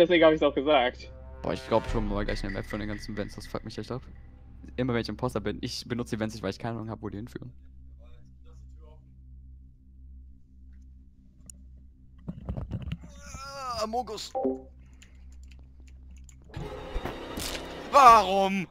deswegen habe ich es auch gesagt. Boah, ich glaube schon mal gleich eine Map von den ganzen Vents, das fuckt mich echt ab. Immer wenn ich Imposter bin, ich benutze die Vents nicht, weil ich keine Ahnung habe, wo die hinführen. Ah, Amogus. Warum?